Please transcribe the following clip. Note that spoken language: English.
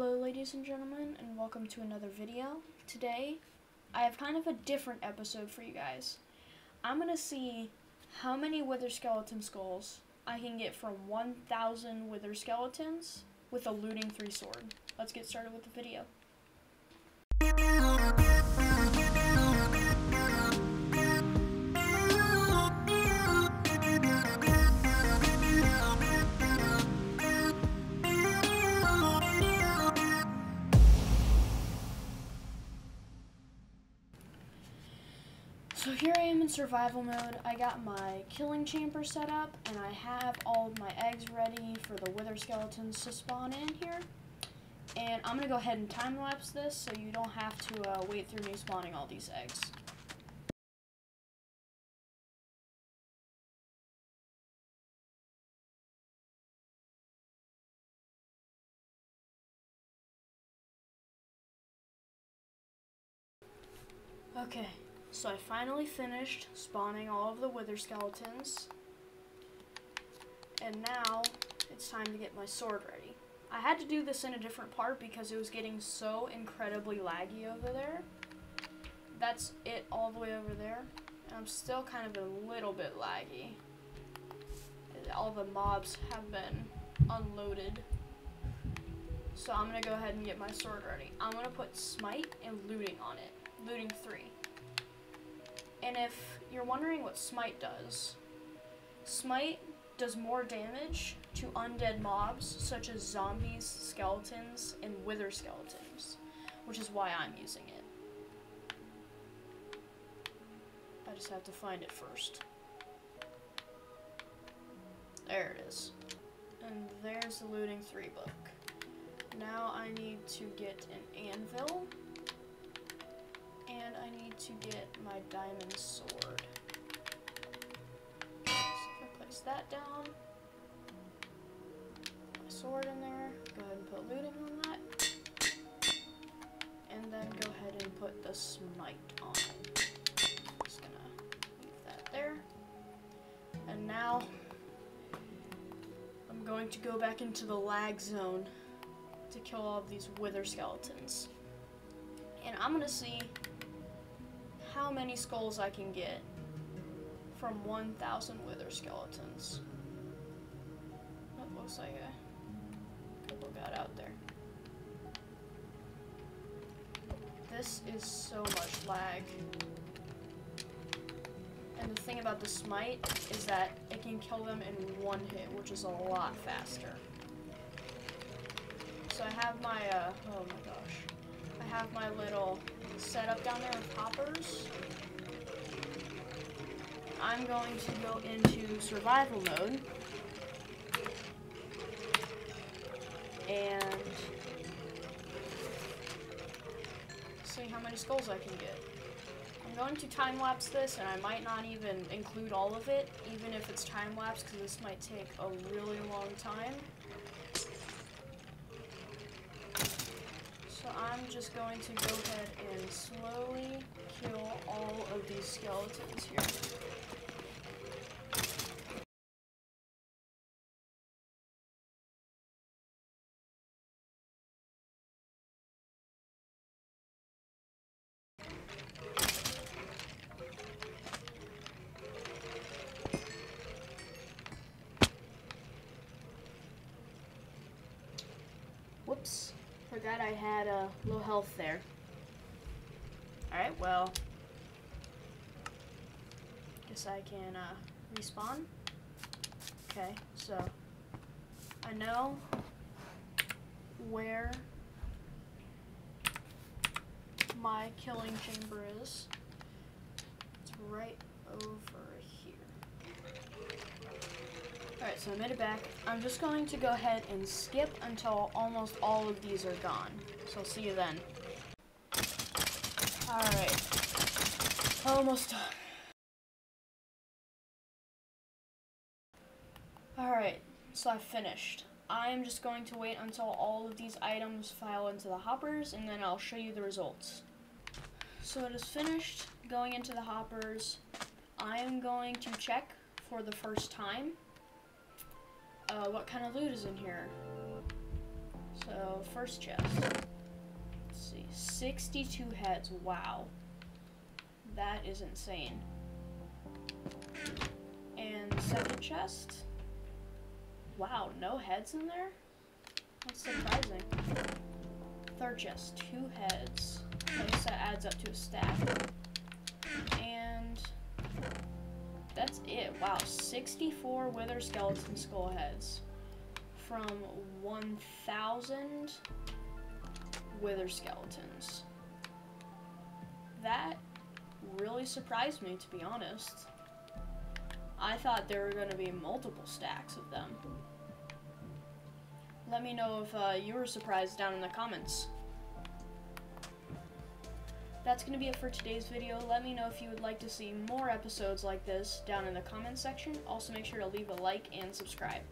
Hello ladies and gentlemen and welcome to another video. Today I have kind of a different episode for you guys. I'm going to see how many wither skeleton skulls I can get from 1000 wither skeletons with a looting 3 sword. Let's get started with the video. So here I am in survival mode. I got my killing chamber set up and I have all of my eggs ready for the wither skeletons to spawn in here. And I'm going to go ahead and time lapse this so you don't have to uh, wait through me spawning all these eggs. Okay, so I finally finished spawning all of the wither skeletons. And now it's time to get my sword ready. I had to do this in a different part because it was getting so incredibly laggy over there. That's it all the way over there. And I'm still kind of a little bit laggy. All the mobs have been unloaded. So I'm going to go ahead and get my sword ready. I'm going to put smite and looting on it. Looting 3. And if you're wondering what Smite does, Smite does more damage to undead mobs such as zombies, skeletons, and wither skeletons, which is why I'm using it. I just have to find it first. There it is. And there's the Looting 3 book. Now I need to get an anvil and I need to get my diamond sword. So I place that down, my sword in there, go ahead and put looting on that, and then go ahead and put the smite on. Just gonna leave that there. And now, I'm going to go back into the lag zone to kill all of these wither skeletons. And I'm gonna see how many skulls I can get from 1,000 wither skeletons. That looks like a couple got out there. This is so much lag. And the thing about the smite is that it can kill them in one hit, which is a lot faster. So I have my, uh, oh my gosh. I have my little setup down there with hoppers. I'm going to go into survival mode. And see how many skulls I can get. I'm going to time lapse this and I might not even include all of it, even if it's time lapse because this might take a really long time. I'm just going to go ahead and slowly kill all of these skeletons here. Whoops. Forgot I had a uh, low health there. Alright, well. Guess I can uh, respawn. Okay, so I know where my killing chamber is. It's right over Alright, so I made it back. I'm just going to go ahead and skip until almost all of these are gone. So I'll see you then. Alright. Almost done. Alright, so I finished. I am just going to wait until all of these items file into the hoppers and then I'll show you the results. So it is finished going into the hoppers. I am going to check for the first time uh, what kind of loot is in here. So first chest. Let's see. 62 heads. Wow. That is insane. And second chest. Wow, no heads in there? That's surprising. Third chest, two heads. I guess that adds up to a stack. Wow, 64 wither skeleton skull heads from 1,000 wither skeletons. That really surprised me, to be honest. I thought there were going to be multiple stacks of them. Let me know if uh, you were surprised down in the comments. That's going to be it for today's video. Let me know if you would like to see more episodes like this down in the comments section. Also make sure to leave a like and subscribe.